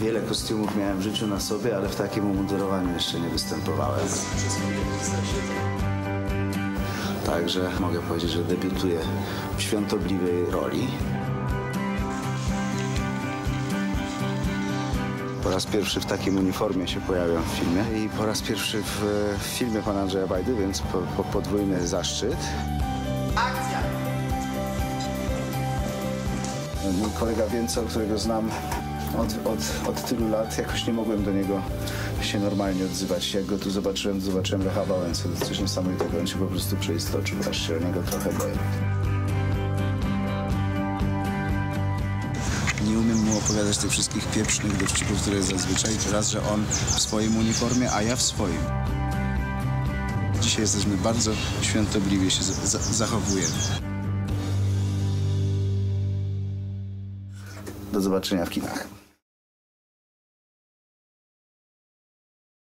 Wiele kostiumów miałem w życiu na sobie, ale w takim umundurowaniu jeszcze nie występowałem. Także mogę powiedzieć, że debiutuję w świątobliwej roli. Po raz pierwszy w takim uniformie się pojawiam w filmie i po raz pierwszy w, w filmie pana Andrzeja Bajdy, więc po, po podwójny zaszczyt. Mój kolega Więcel, którego znam od, od, od tylu lat, jakoś nie mogłem do niego się normalnie odzywać. Jak go tu zobaczyłem, zobaczyłem Lecha Wałęsę. To coś niesamowitego. On się po prostu przeistoczył. Aż się o niego trochę boję. Nie umiem mu opowiadać tych wszystkich pieprznych dowcipów, które zazwyczaj. Raz, że on w swoim uniformie, a ja w swoim. Dzisiaj jesteśmy bardzo świątobliwie się za- za- zachowujemy. Do zobaczenia w kinach.